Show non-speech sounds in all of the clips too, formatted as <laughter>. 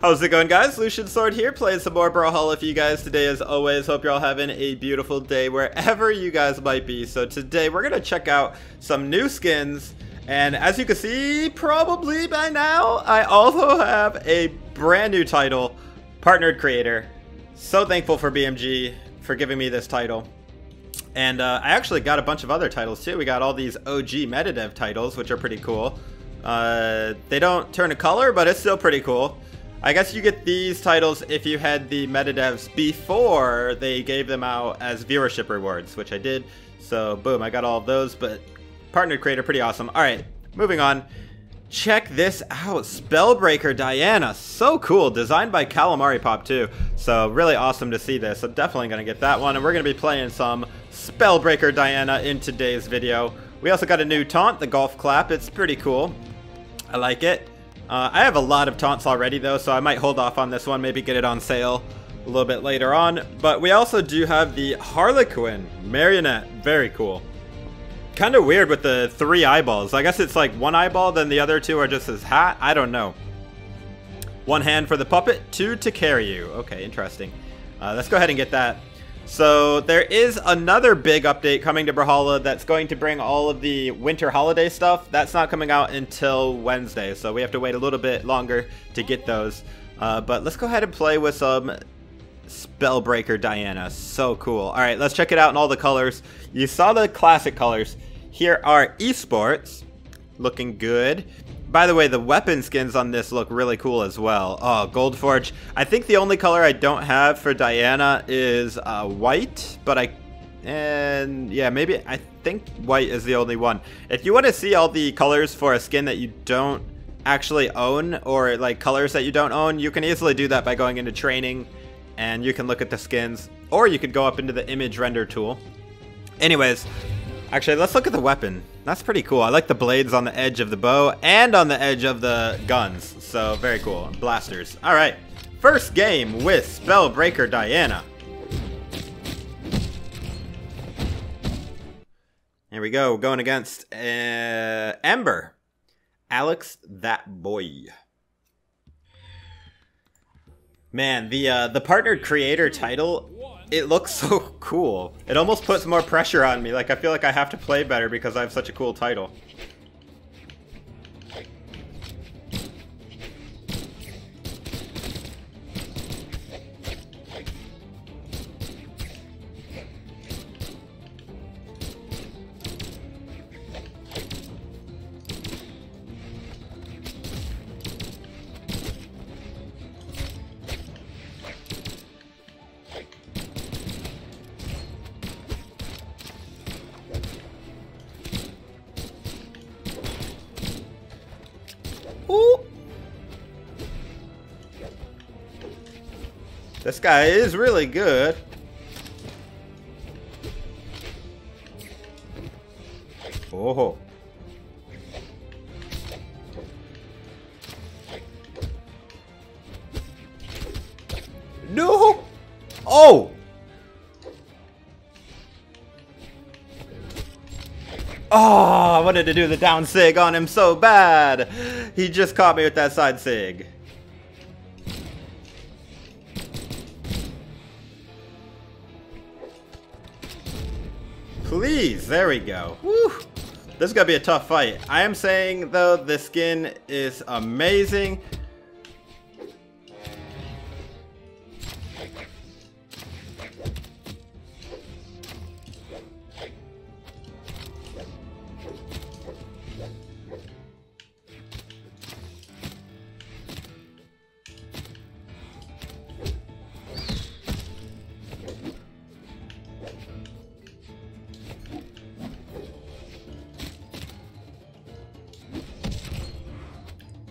How's it going guys? Lucian Sword here, playing some more Brawlhalla for you guys today as always. Hope you're all having a beautiful day wherever you guys might be. So today we're going to check out some new skins. And as you can see, probably by now, I also have a brand new title, Partnered Creator. So thankful for BMG for giving me this title. And uh, I actually got a bunch of other titles too. We got all these OG MetaDev titles, which are pretty cool. Uh, they don't turn a color, but it's still pretty cool. I guess you get these titles if you had the metadevs before they gave them out as viewership rewards, which I did. So boom, I got all of those, but partnered creator, pretty awesome. All right, moving on. Check this out, Spellbreaker Diana, so cool, designed by Calamari Pop too. So really awesome to see this. I'm definitely gonna get that one, and we're gonna be playing some Spellbreaker Diana in today's video. We also got a new taunt, the Golf Clap. It's pretty cool. I like it. Uh, I have a lot of taunts already though, so I might hold off on this one, maybe get it on sale a little bit later on. But we also do have the Harlequin Marionette. Very cool. Kind of weird with the three eyeballs. I guess it's like one eyeball, then the other two are just his hat. I don't know. One hand for the puppet, two to carry you. Okay, interesting. Uh, let's go ahead and get that. So there is another big update coming to Brawlhalla that's going to bring all of the winter holiday stuff. That's not coming out until Wednesday, so we have to wait a little bit longer to get those. Uh, but let's go ahead and play with some Spellbreaker Diana. So cool. All right, let's check it out in all the colors. You saw the classic colors. Here are esports. Looking good. By the way, the weapon skins on this look really cool as well. Oh, Gold Forge. I think the only color I don't have for Diana is uh, white, but I... And yeah, maybe I think white is the only one. If you want to see all the colors for a skin that you don't actually own, or like colors that you don't own, you can easily do that by going into training, and you can look at the skins. Or you could go up into the image render tool. Anyways, Actually, let's look at the weapon. That's pretty cool. I like the blades on the edge of the bow and on the edge of the guns. So, very cool. Blasters. All right. First game with Spellbreaker Diana. Here we go. Going against uh, Ember. Alex, that boy. Man, the uh, the partnered creator title it looks <laughs> so cool. It almost puts more pressure on me. Like, I feel like I have to play better because I have such a cool title. This guy is really good. Oh. No! Oh! Oh, I wanted to do the down sig on him so bad. He just caught me with that side sig. Please, there we go. Woo. This is gonna be a tough fight. I am saying though, the skin is amazing.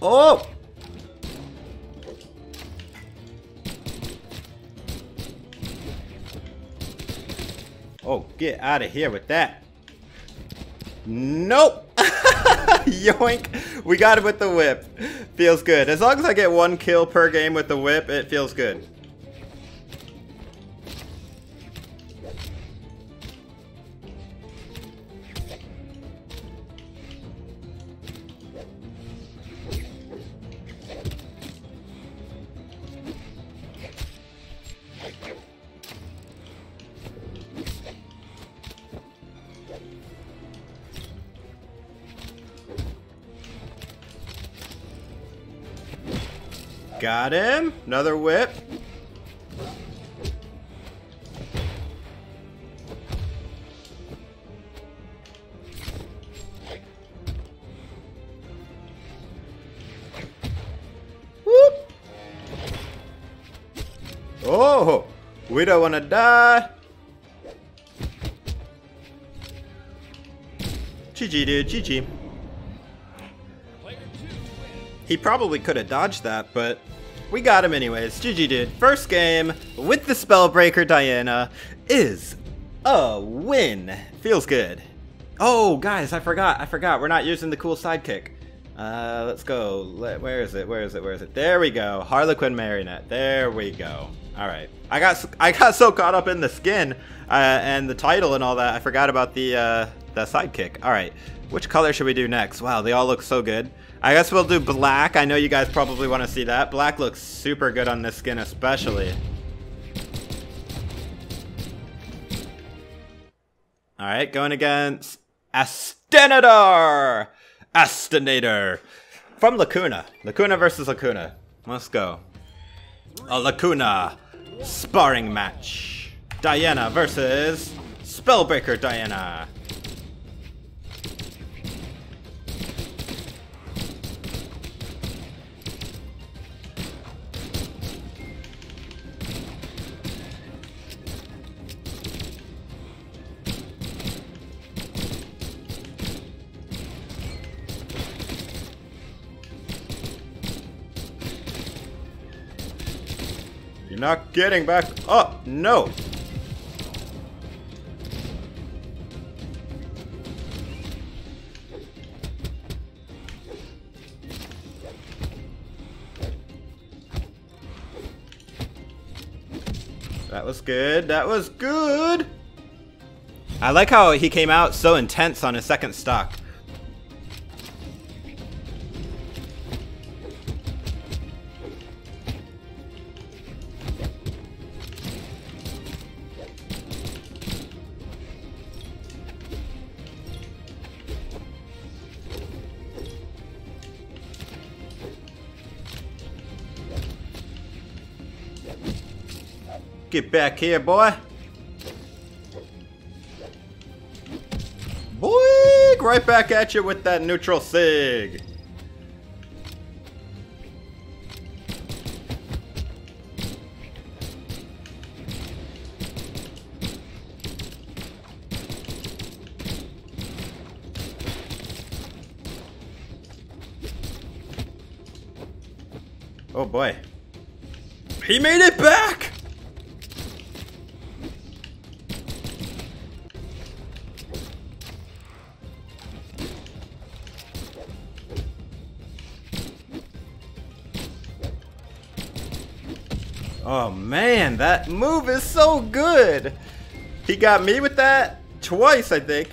Oh! Oh, get out of here with that. Nope! <laughs> Yoink! We got it with the whip. Feels good. As long as I get one kill per game with the whip, it feels good. Got him. Another whip. Whoop. Oh, we don't want to die. GG, dude. GG. He probably could have dodged that, but we got him anyways. GG, dude. First game with the Spellbreaker Diana is a win. Feels good. Oh, guys, I forgot. I forgot. We're not using the cool sidekick. Uh, let's go. Where is it? Where is it? Where is it? There we go. Harlequin Marionette. There we go. All right. I got I got so caught up in the skin uh, and the title and all that, I forgot about the uh, the sidekick. All right. Which color should we do next? Wow, they all look so good. I guess we'll do black. I know you guys probably want to see that. Black looks super good on this skin especially. Alright, going against Astenador! Astenator! From Lacuna. Lacuna versus Lacuna. Let's go. A Lacuna sparring match. Diana versus Spellbreaker Diana. You're not getting back up. No. That was good. That was good. I like how he came out so intense on his second stock. Get back here, boy. Boy, right back at you with that neutral sig. Oh boy. He made it back! That move is so good! He got me with that twice, I think.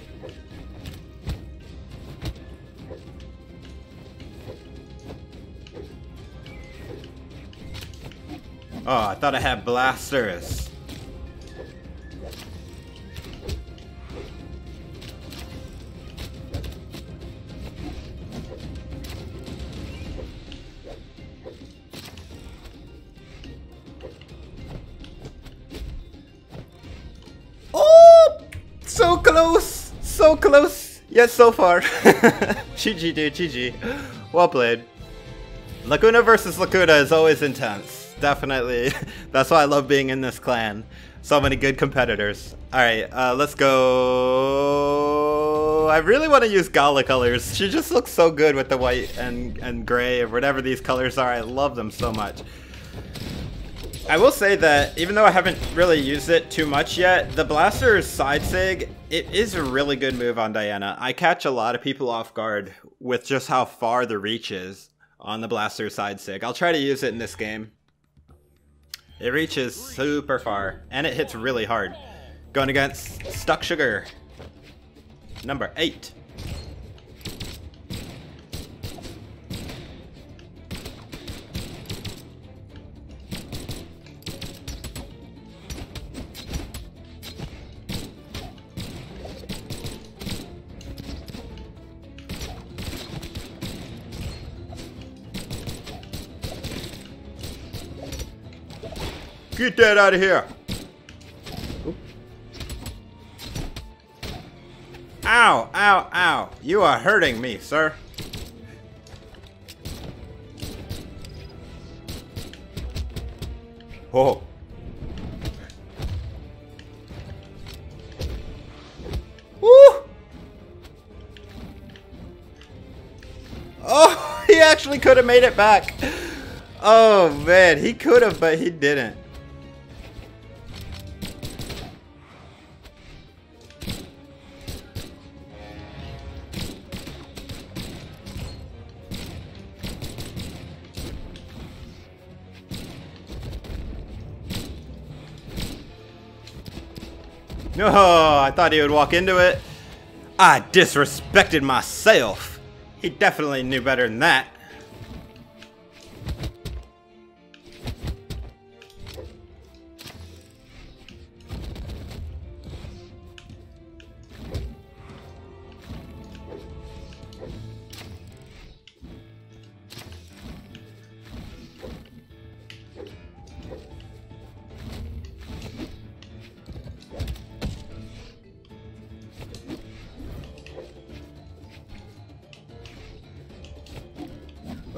Oh, I thought I had blasters. Yes, so far. <laughs> GG, dude, GG. Well played. Lacuna versus Lacuna is always intense. Definitely. <laughs> That's why I love being in this clan. So many good competitors. Alright, uh, let's go... I really want to use Gala colors. She just looks so good with the white and, and gray or whatever these colors are. I love them so much. I will say that even though I haven't really used it too much yet, the Blaster's side sig, it is a really good move on Diana. I catch a lot of people off guard with just how far the reach is on the Blaster side sig. I'll try to use it in this game. It reaches super far, and it hits really hard. Going against Stuck Sugar, number 8. Get that out of here. Ow, ow, ow. You are hurting me, sir. Whoa. Woo! Oh, <laughs> he actually could have made it back. Oh, man. He could have, but he didn't. No, oh, I thought he would walk into it. I disrespected myself. He definitely knew better than that.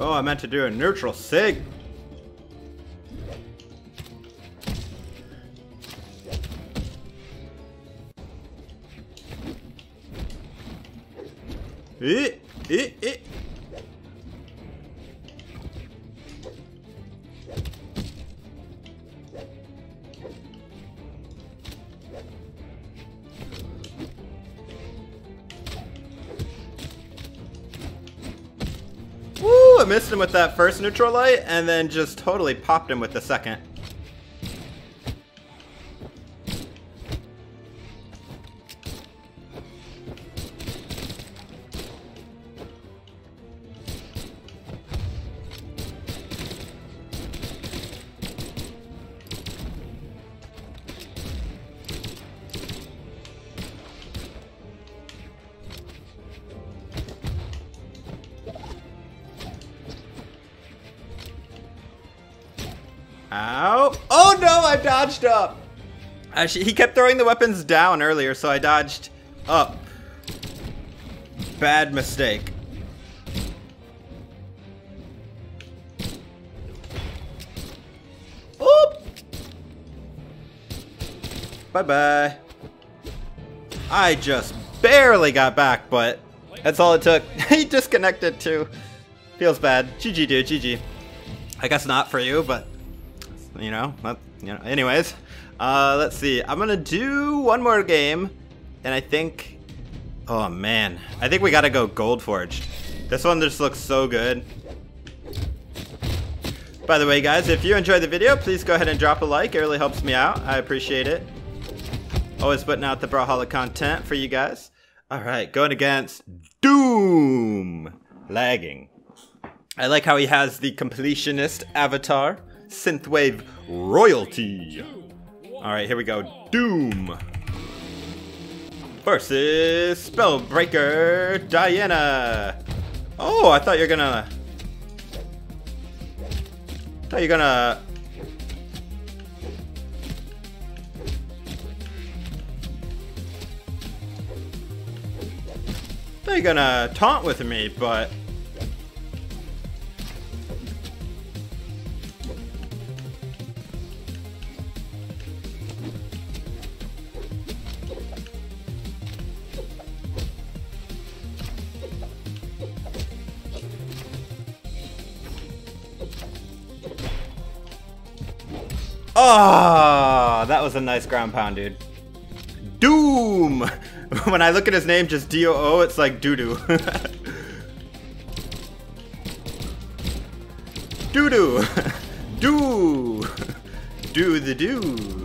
Oh, I meant to do a neutral sig. Missed him with that first neutral light, and then just totally popped him with the second. Ow. Oh no, I dodged up. Actually, he kept throwing the weapons down earlier, so I dodged up. Bad mistake. Oop. Bye-bye. I just barely got back, but that's all it took. <laughs> he disconnected too. Feels bad. GG, dude. GG. I guess not for you, but you know, not, you know. Anyways, uh, let's see. I'm gonna do one more game, and I think, oh man, I think we gotta go Gold Forged. This one just looks so good. By the way, guys, if you enjoyed the video, please go ahead and drop a like. It really helps me out. I appreciate it. Always putting out the Brawlhalla content for you guys. All right, going against Doom. Lagging. I like how he has the completionist avatar. Synthwave royalty. Alright, here we go. Doom. Versus Spellbreaker Diana. Oh, I thought you were gonna... I thought you were gonna... I thought you were gonna taunt with me, but... Oh, that was a nice ground pound, dude. Doom! <laughs> when I look at his name, just D-O-O, it's like doo-doo. <laughs> Doo-doo! <laughs> Do! Do the do!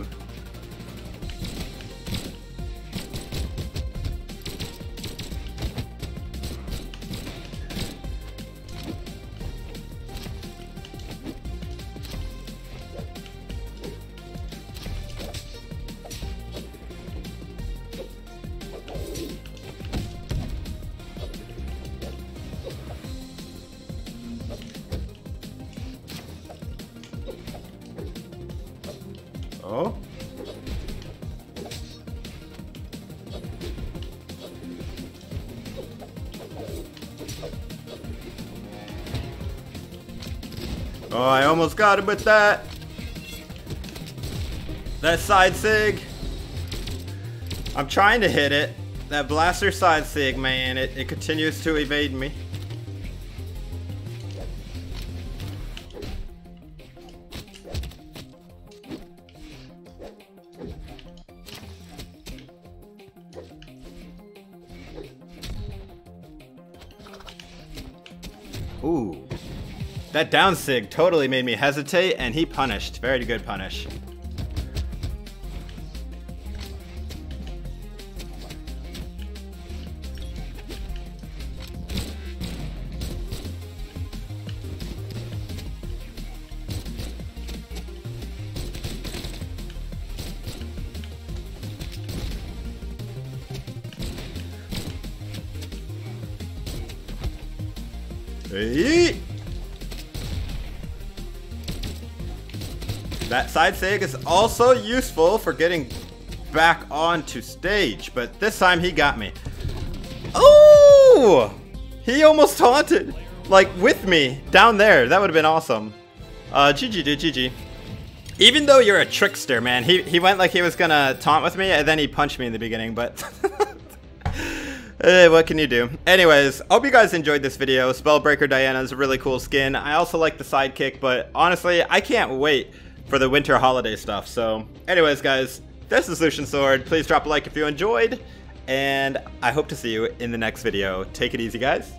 Oh. Oh, I almost got him with that. That side sig. I'm trying to hit it. That blaster side sig, man, it, it continues to evade me. That down sig totally made me hesitate, and he punished. Very good punish. Hey. That side sig is also useful for getting back onto stage, but this time he got me. Oh! He almost taunted, like, with me, down there. That would have been awesome. Uh, GG, dude, GG. Even though you're a trickster, man, he, he went like he was gonna taunt with me, and then he punched me in the beginning, but... <laughs> Eh, what can you do? Anyways, hope you guys enjoyed this video. Spellbreaker Diana is a really cool skin. I also like the sidekick, but honestly, I can't wait for the winter holiday stuff. So, anyways, guys, this is Lucian Sword. Please drop a like if you enjoyed, and I hope to see you in the next video. Take it easy, guys.